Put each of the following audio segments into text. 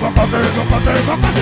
Comparte, comparte, comparte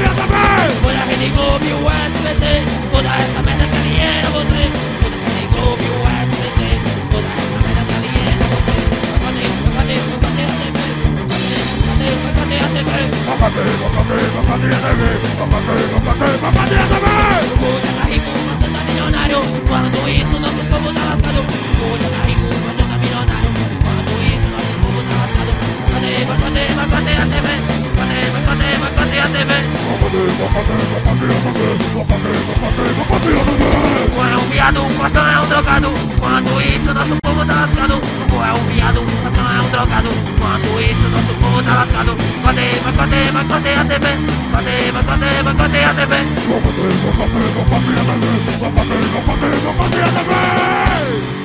Qual é um viado, um Costão é um drogado Quando isso nosso povo tá lascado Qual é um viado, um Costão é um drogado Quando isso nosso povo tá lascado Cadeia, Cadeia, Cadeia TV vai Cadeia, Cadeia TV vai Cadeia, Cadeia TV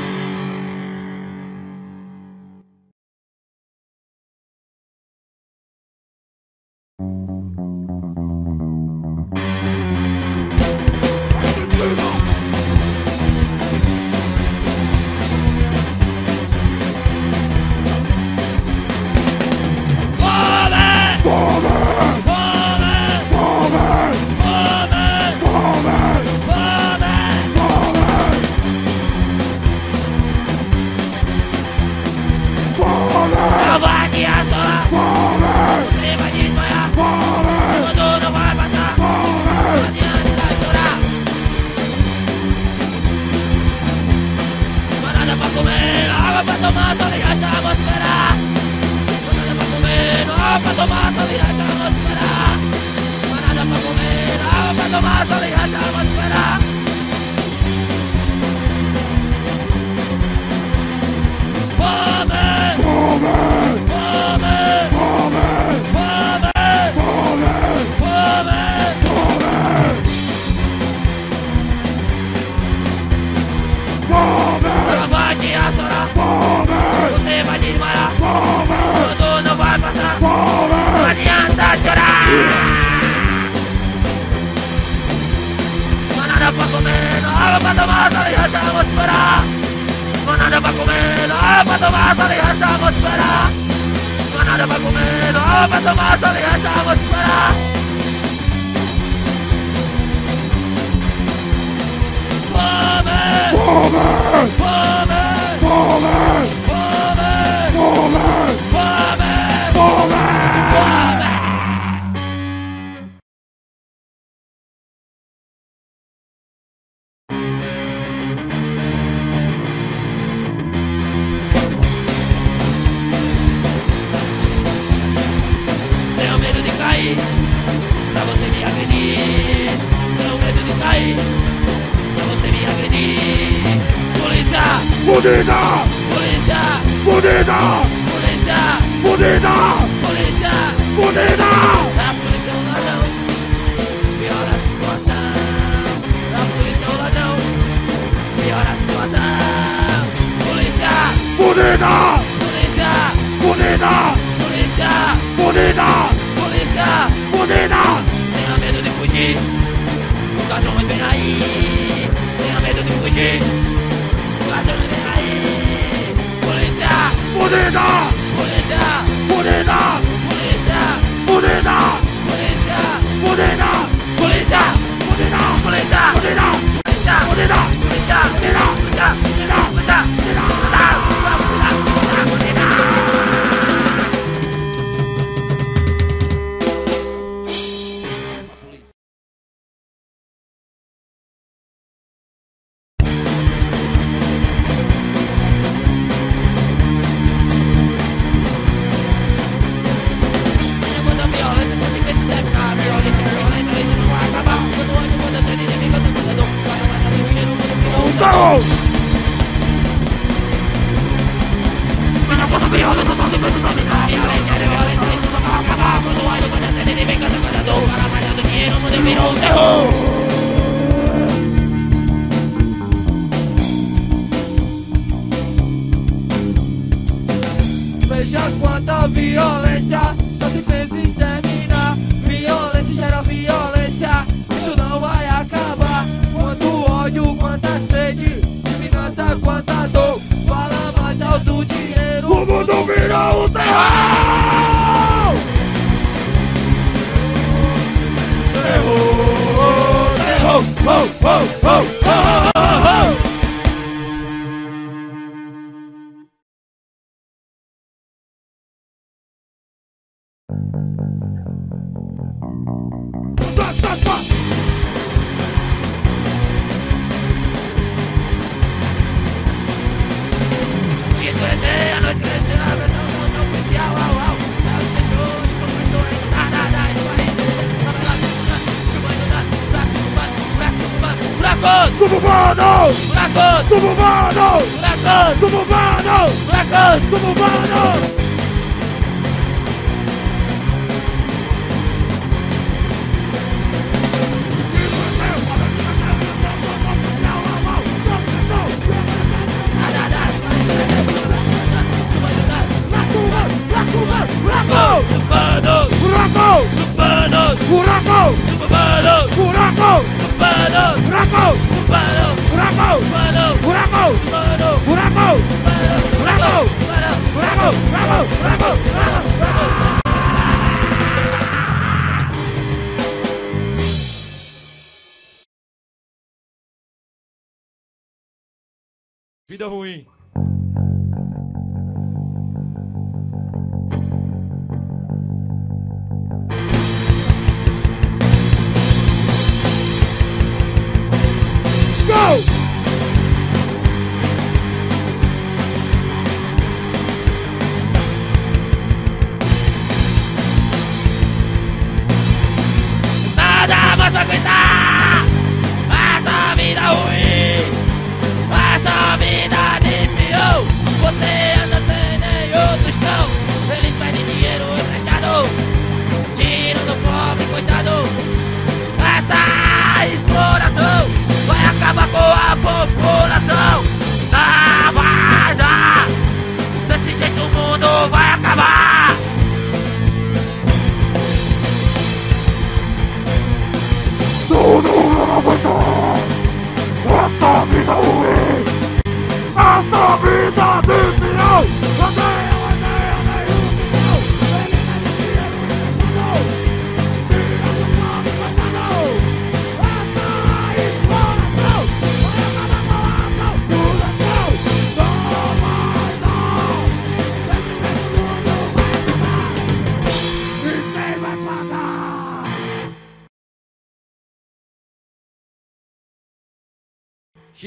vem aí, tenha medo de fugir. Ladrão vem aí, polícia, fudida! me maltratou Para mais do dinheiro, o mundo virou um terror Veja quanta violência. whoa, whoa. Cubano! Furacão! Cubano! Furacão! Cubano! Furacão! Cubano! Furacão! Furacão! Furacão! Furacão! Furacão! Furacão! Furacão! Parou, furacão, parou, furacão, parou, furacão, parou, furacão, parou, furacão, furacão, furacão. Vida ruim.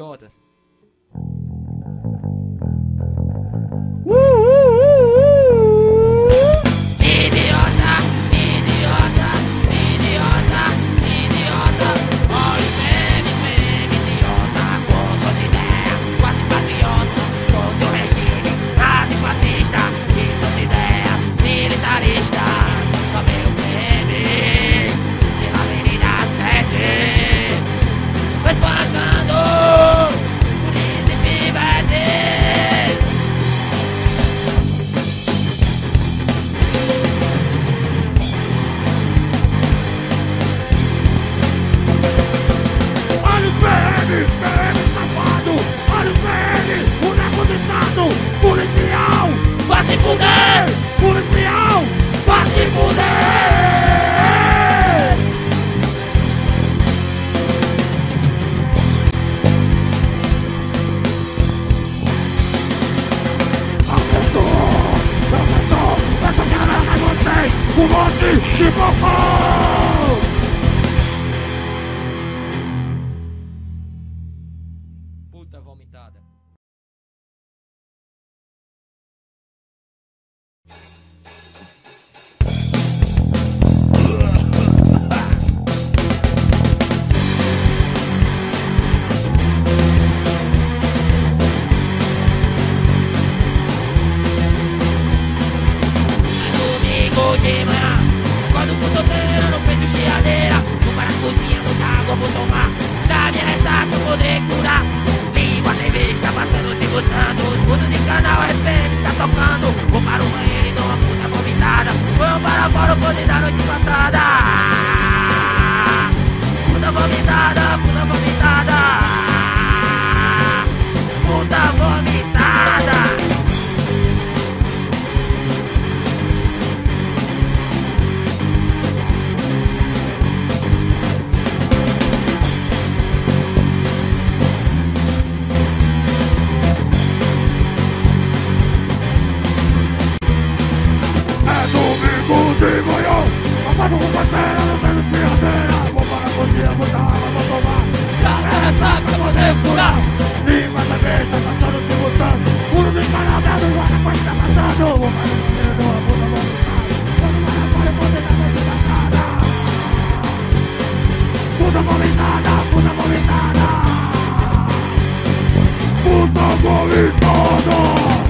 order. Keep up! puta vomitada. puta vomitada. É domingo de manhã, eu com eu não tenho Vou para a cozinha, vou dar tomar Cada ressaca eu mandei curar Viva da vez, tá passando, te botando Puro de parada, não vai na passando Vou mais o tiro, não vou, vou Quando vai agora, Puta movimentada, puta movimentada Puta movimentada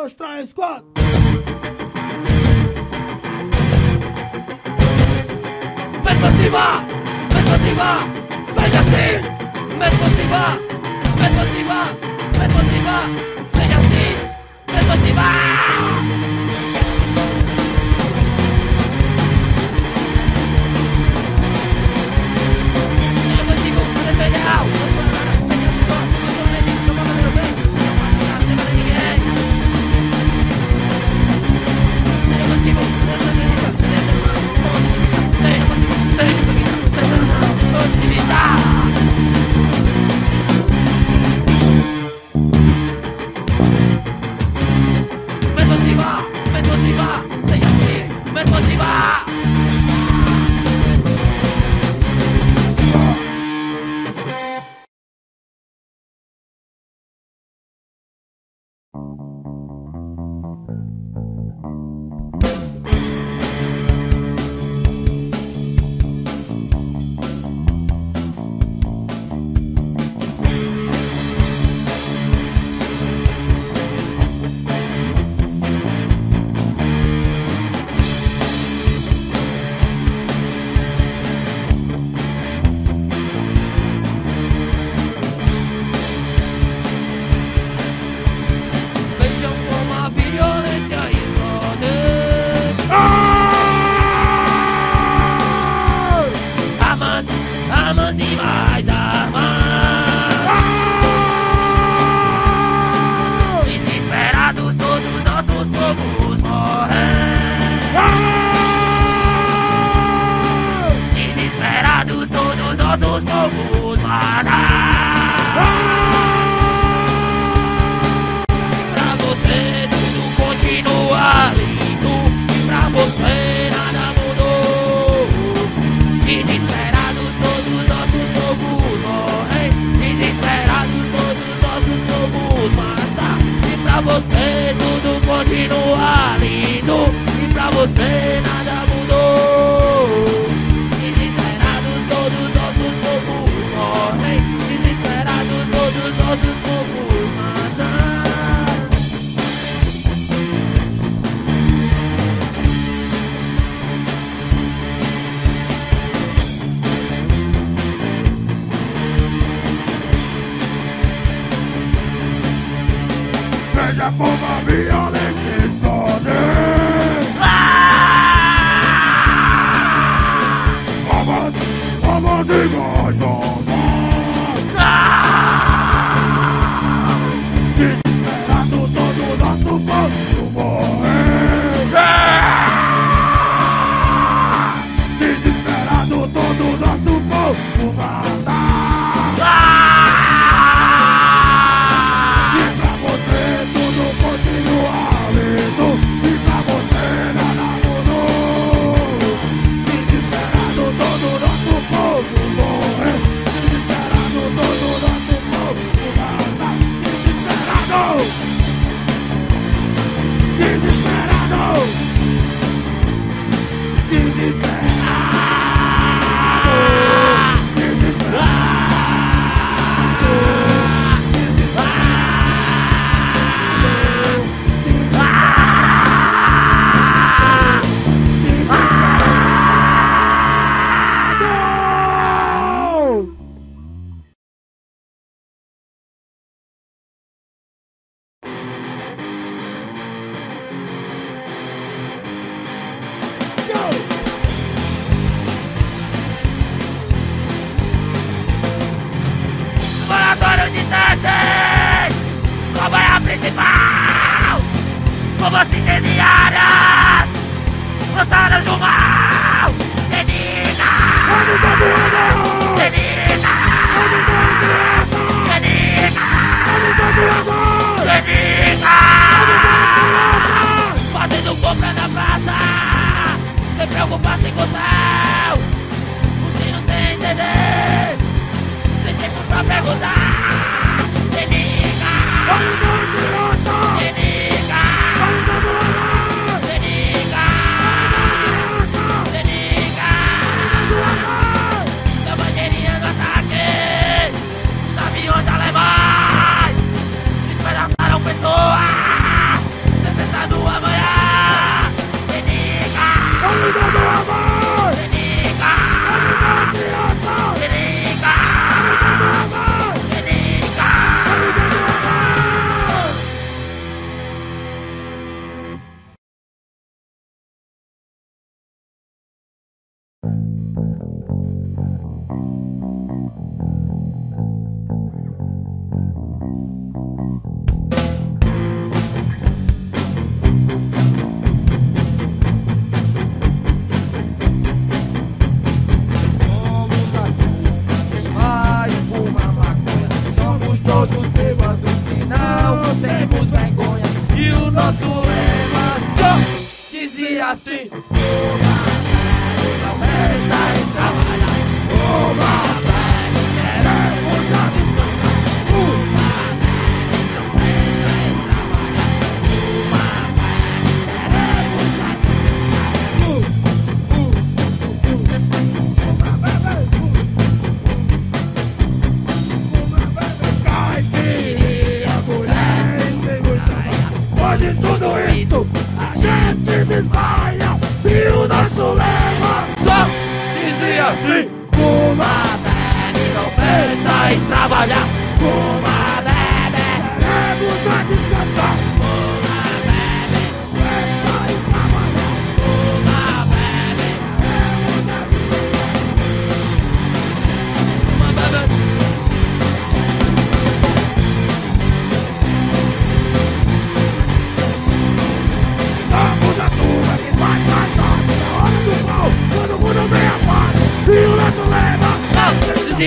dois, três, quatro. Perspectiva, perspectiva, seja assim. Perspectiva, perspectiva, perspectiva, seja assim. seja now. Ah. animal! Como se incendiaras! Lançadas do mal! Menina! Menina! Menina! Menina! Menina! Fazendo compra na praça! Sem preocupar sem contar! Você não tem entender! Sem tempo pra perguntar! ¡Enemiga! ¡Ay, no,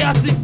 Na